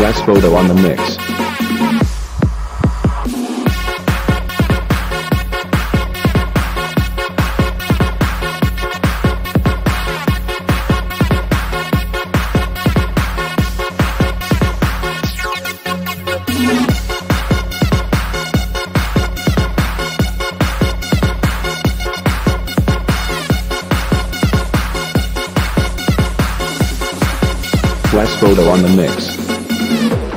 West Photo on the mix. West Photo on the mix. Thank you.